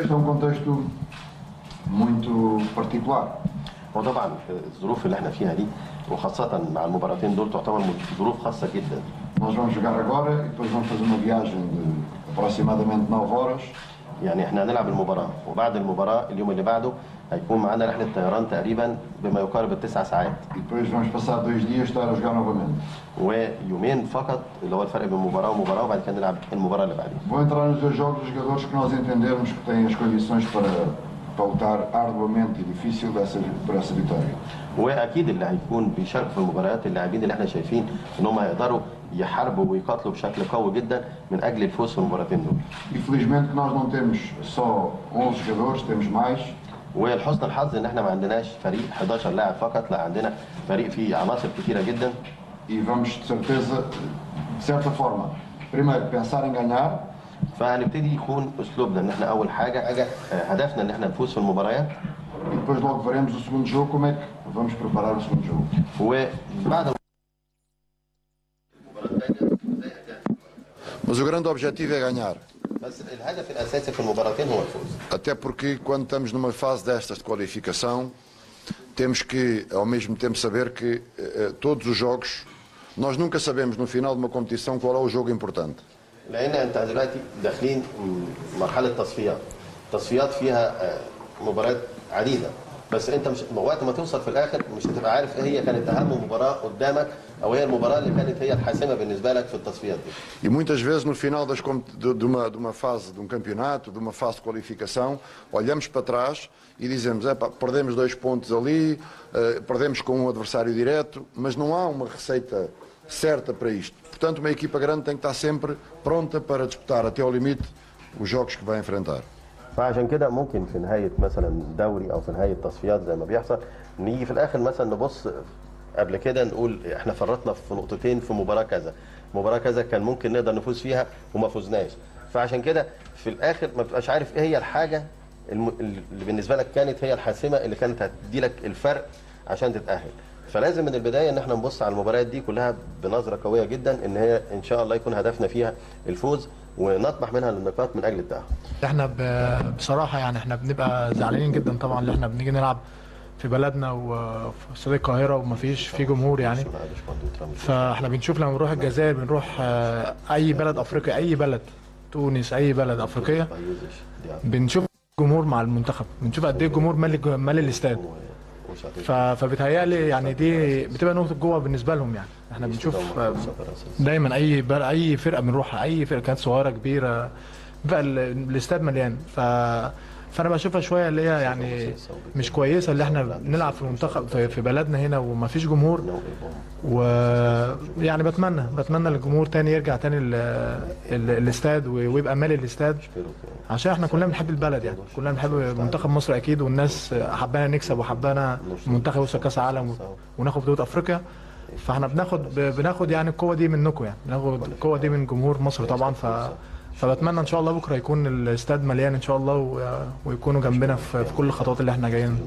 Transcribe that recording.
Este é um contexto muito particular. وطبعا الظروف اللي إحنا فيها دي وخاصة مع المباراتين دول تعتبر ظروف خاصة جدا Nós vamos jogar agora e depois vamos fazer uma viagem de aproximadamente 9 horas يعني إحنا هنلعب المباراة وبعد المباراة اليوم اللي بعده هيكون معانا رحلة طيران تقريبا بما يقارب التسع ساعات. ويومين فقط اللي هو الفرق بين مباراة ومباراة وبعد كده نلعب المباراة اللي بعديها arduamente difícil dessa, por essa vitória. وأكيد اللي هيكون بيشارك في المباريات اللاعبين اللي إحنا شايفين إن هم هيقدروا يحاربوا ويقاتلوا بشكل قوي جدا من أجل الفوز في المباراتين دول E felizmente que nós não temos só 11 jogadores, temos mais. ولحسن الحظ إن إحنا ما عندناش فريق 11 لاعب فقط لا عندنا فريق فيه عناصر كثيره جدا. فهنبتدي يكون أسلوبنا إن إحنا أول حاجة حاجة آه، هدفنا إن إحنا نفوز في المباريات. وبعد O grande objetivo é ganhar. بس الهدف الاساسي في المباراتين هو الفوز Até porque quando estamos numa fase destas de qualificação, temos que ao mesmo tempo saber que eh, todos os jogos, nós nunca sabemos no final de uma competição qual é o jogo importante. لان انت دلوقتي داخلين مرحله تصفيات تصفيات فيها آه، مباريات عديده بس انت مش وقت ما توصل في الاخر مش هتبقى عارف ايه هي كانت اهم مباراه قدامك او هي المباراه اللي كانت هي الحاسمه بالنسبه لك في التصفيات دي E muitas vezes no final das, com- de, de uma, de uma fase de um campeonato, de uma fase de qualificação, olhamos para trás e dizemos, "Epá, perdemos dois pontos ali, eh, perdemos com um adversário direto, mas não há uma receita certa para isto. Portanto, uma equipa grande tem que estar sempre pronta para disputar até ao limite os jogos que vai enfrentar. فعشان كده ممكن في نهاية مثلا دوري أو في نهاية تصفيات زي ما بيحصل نيجي في الآخر مثلا نبص قبل كده نقول إحنا فرطنا في نقطتين في مباراة كذا. مباراة كذا كان ممكن نقدر نفوز فيها وما فزناش فعشان كده في الآخر ما بتبقاش عارف إيه هي الحاجة اللي بالنسبة لك كانت هي الحاسمة اللي كانت هتدي لك الفرق عشان تتأهل. فلازم من البداية إن إحنا نبص على المباريات دي كلها بنظرة قوية جدا إن هي إن شاء الله يكون هدفنا فيها الفوز ونطمح منها للنقاط من أجل التأهل. إحنا بصراحة يعني إحنا بنبقى زعلانين جدا طبعا ان إحنا بنيجي نلعب في بلدنا وفي استاد القاهرة ومفيش في جمهور يعني. فاحنا بنشوف لما بنروح الجزائر بنروح آه، أي بلد أفريقيا أي بلد تونس أي بلد أفريقية بنشوف جمهور مع المنتخب بنشوف قد إيه الجمهور مالي مالي الاستاد. ف- فبيتهيألي يعني دي بتبقى نقطة جوه بالنسبة لهم يعني. إحنا بنشوف دايما أي أي فرقة بنروحها أي فرقة كانت صغيرة كبيرة بقى ال- الاستاد مليان. ف فأنا بشوفها شوية اللي هي يعني مش كويسة اللي إحنا نلعب في المنتخب في بلدنا هنا وما فيش جمهور ويعني بتمنى بتمنى الجمهور تاني يرجع تاني ال- ال- الاستاد ويبقى مالي الاستاد. عشان إحنا كلنا بنحب البلد يعني. كلنا بنحب منتخب مصر أكيد والناس حبانا نكسب وحبانا المنتخب يوصل كأس عالم وناخد بطولة أفريقيا. فاحنا بناخد بناخد يعني القوة دي منكم يعني. بناخد القوة دي من جمهور مصر طبعا. ف فبتمنى إن شاء الله بكرة يكون الاستاد مليان إن شاء الله ويكونوا جنبنا في كل الخطوات اللي إحنا جايين